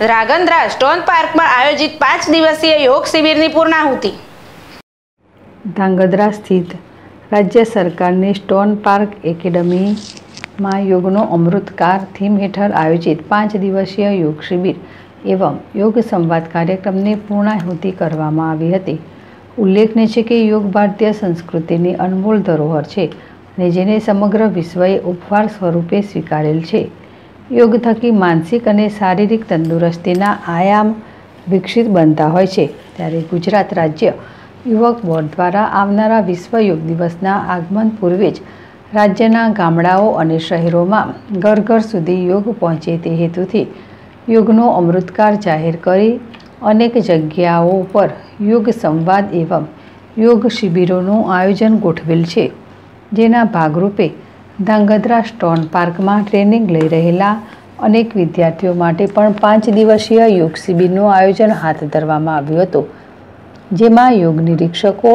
ધ્રાગંદ્રા stone પાર્કમાં આયોજિત પાંચ દિવસીય યોગ શિબિરની પૂર્ણાહુતિ. ધાંગધ્રા સ્થિત રાજ્ય સરકારની સ્ટોન પાર્ક એકેડમીમાં યોગનો અમૃતકાર થીમ હેઠળ આયોજિત પાંચ દિવસીય યોગ શિબિર એવં યોગ સંવાદ કાર્યક્રમની પૂર્ણાહુતિ કરવામાં આવી હતી. ઉલ્લેખનીય છે કે યોગ ભારતીય સંસ્કૃતિની અનમોલ ધરોહર છે અને જેને સમગ્ર વિશ્વએ ઉપહાર સ્વરૂપે સ્વીકારેલ છે. યોગ થકી માનસિક અને શારીરિક તંદુરસ્તીના આયામ વિકસિત બનતા હોય છે. ત્યારે ગુજરાત રાજ્ય યુવક બોર્ડ દ્વારા આવનારા વિશ્વ યોગ દિવસના આગમન પૂર્વે જ રાજ્યના ગામડાઓ અને શહેરોમાં ઘર ઘર સુધી યોગ પહોંચે તે હેતુથી યોગનો અમૃતકાર જાહેર કરી અનેક જગ્યાઓ પર યોગ સંવાદ એવં યોગ શિબિરોનું આયોજન ગોઠવેલ છે. જેના ભાગરૂપે ધાંગધ્રા સ્ટોન પાર્કમાં ટ્રેનિંગ લઈ રહેલા અનેક વિદ્યાર્થીઓ માટે પણ પાંચ દિવસીય યોગ શિબિરનું આયોજન હાથ ધરવામાં આવ્યું હતું, જેમાં યોગ નિરીક્ષકો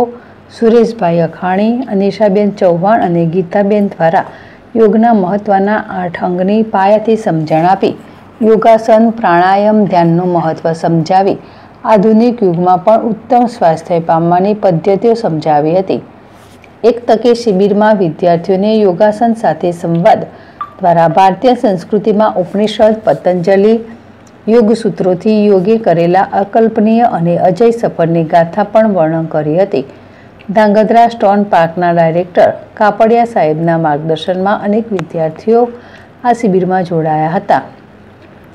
સુરેશભાઈ અખાણી, અનિશાબેન ચૌહાણ અને ગીતાબેન દ્વારા યોગના મહત્ત્વના આઠ અંગની પાયાથી સમજણ આપી, યોગાસન, પ્રાણાયામ, ધ્યાનનું મહત્ત્વ સમજાવી, આધુનિક યુગમાં પણ ઉત્તમ સ્વાસ્થ્ય પામવાની પદ્ધતિઓ સમજાવી હતી. એક તકે શિબિરમાં વિદ્યાર્થીઓને યોગાસન સાથે સંવાદ દ્વારા ભારતીય સંસ્કૃતિમાં ઉપનિષદ, પતંજલિ, યોગ સૂત્રોથી યોગે કરેલા અકલ્પનીય અને અજય સફરની ગાથા પણ વર્ણન કરી હતી. ધાંગધ્રા સ્ટોન પાર્કના ડાયરેક્ટર કાપડિયા સાહેબના માર્ગદર્શનમાં અનેક વિદ્યાર્થીઓ આ શિબિરમાં જોડાયા હતા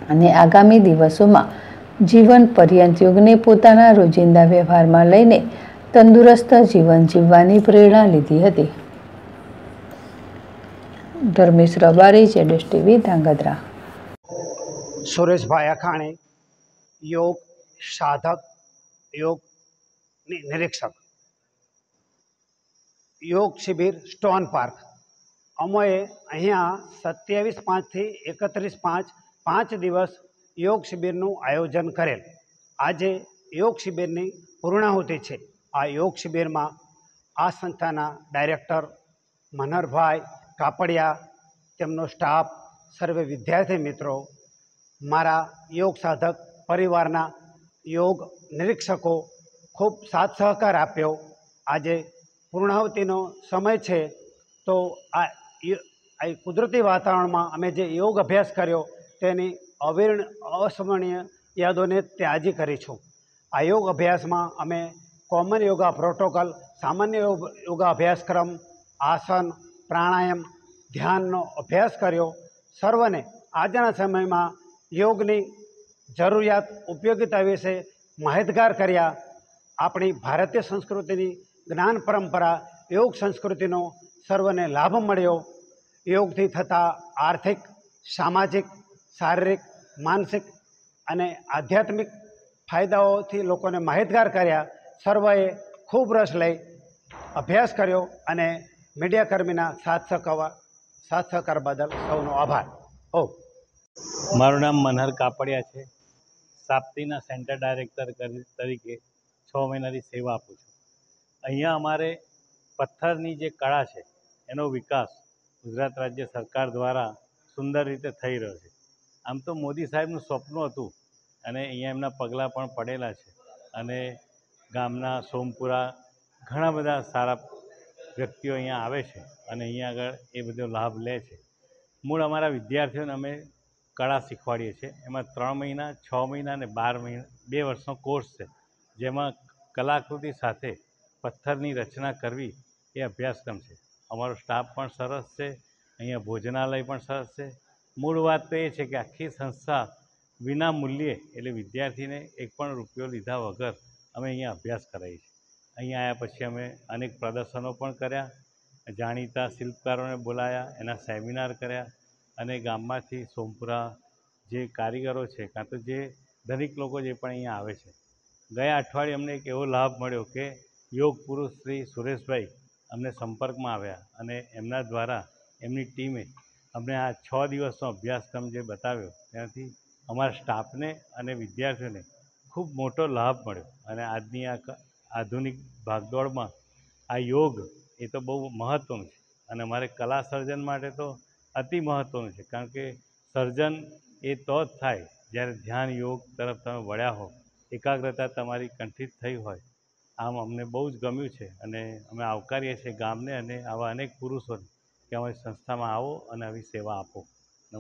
અને આગામી દિવસોમાં જીવન પર્યંત યોગને પોતાના રોજિંદા વ્યવહારમાં લઈને તંદુરસ્ત જીવન જીવવાની પ્રેરણા લીધી હતી. ધર્મેશ રબારી, જેડેશ ટીવી, ધાંગધ્રા. સુરેશભાઈ અખાણી યોગ સાધક, યોગ નિરીક્ષક. યોગ શિબિર સ્ટોન પાર્ક. અમોએ અહીંયા સત્યાવીસ પાંચથી એકત્રીસ પાંચ પાંચ દિવસ યોગ શિબિરનું આયોજન કરેલ. આજે યોગ શિબિરની પૂર્ણાહુતિ છે. આ યોગ શિબિરમાં આ સંસ્થાના ડાયરેક્ટર મનહરભાઈ કાપડિયા, તેમનો સ્ટાફ, સર્વે વિદ્યાર્થી મિત્રો, મારા યોગ સાધક પરિવારના યોગ નિરીક્ષકો ખૂબ સાથ સહકાર આપ્યો. આજે પૂર્ણાહુતિનો સમય છે, તો આ કુદરતી વાતાવરણમાં અમે જે યોગ અભ્યાસ કર્યો, તેની અવિર્ણ અસ્મરણીય યાદોને ત્યાજી કરી છું આ યોગ અભ્યાસમાં અમે કોમન યોગા પ્રોટોકોલ, સામાન્ય યોગા અભ્યાસક્રમ આસન, પ્રાણાયામ, ધ્યાનનો અભ્યાસ કર્યો. સર્વને આજના સમયમાં યોગની જરૂરિયાત ઉપયોગિતા વિશે માહિતગાર કર્યા. આપણી ભારતીય સંસ્કૃતિની જ્ઞાન પરંપરા, યોગ સંસ્કૃતિનો સર્વને લાભ મળ્યો. યોગથી થતા આર્થિક, સામાજિક, શારીરિક, માનસિક અને આધ્યાત્મિક ફાયદાઓથી લોકોને માહિતગાર કર્યા. સર્વએ ખૂબ રસ લઈ અભ્યાસ કર્યો અને મીડિયાકર્મીના સાથ સહકાર સાથ સહકાર બદલ સૌનો આભાર. ઓ. મારું નામ મનહર કાપડિયા છે. સાપ્તીના સેન્ટર ડાયરેક્ટર તરીકે છ મહિનાની સેવા આપું છું. અહીંયા અમારે પથ્થરની જે કળા છે, એનો વિકાસ ગુજરાત રાજ્ય સરકાર દ્વારા સુંદર રીતે થઈ રહ્યો છે. આમ તો મોદી સાહેબનું સ્વપ્ન હતું અને અહીંયા એમના પગલાં પણ પડેલા છે અને ગામના સોમપુરા ઘણા બધા સારા વ્યક્તિઓ અહીંયા આવે છે અને અહીંયા આગળ એ બધો લાભ લે છે. મૂળ અમારા વિદ્યાર્થીઓને અમે કળા શીખવાડીએ છીએ. એમાં ત્રણ મહિના, છ મહિના અને બાર મહિના, બે વર્ષનો કોર્સ છે. જેમાં કલાકૃતિ સાથે પથ્થરની રચના કરવી એ અભ્યાસક્રમ છે. અમારો સ્ટાફ પણ સરસ છે, અહીંયા ભોજનાલય પણ સરસ છે. મૂળ વાત તો એ છે કે આખી સંસ્થા વિના મૂલ્યે એટલે વિદ્યાર્થીને એક પણ રૂપિયો લીધા વગર અમે અહીંયા અભ્યાસ કરાવીએ છીએ અહીંયા આવ્યા પછી અમે અનેક પ્રદર્શનો પણ કર્યા, જાણીતા શિલ્પકારોને બોલાયા, એના સેમિનાર કર્યા અને ગામમાંથી સોમપુરા જે કારીગરો છે, કાં તો જે ધનિક લોકો જે પણ અહીંયા આવે છે, ગયા અઠવાડિયે અમને એક એવો લાભ મળ્યો કે યોગ પુરુષ શ્રી સુરેશભાઈ અમને સંપર્કમાં આવ્યા અને એમના દ્વારા એમની ટીમે અમને આ છ દિવસનો અભ્યાસક્રમ જે બતાવ્યો, ત્યાંથી અમારા સ્ટાફને અને વિદ્યાર્થીઓને ખૂબ મોટો લાભ મળ્યો. અને આજની આ આધુનિક ભાગદોડમાં આ યોગ એ તો બહુ મહત્ત્વનું છે. અને મારે કલા સર્જન માટે તો અતિ મહત્ત્વનું છે. કારણ કે સર્જન એ તો જ થાય. જ્યારે ધ્યાન યોગ તરફ તમે વળ્યા હો, એકાગ્રતા તમારી કંઠિત થઈ હોય. આમ અમને બહુ જ ગમ્યું છે. અને અમે આવકારીએ છીએ ગામને અને આવા અનેક પુરુષોને કે અમારી સંસ્થામાં આવો અને આવી સેવા આપો.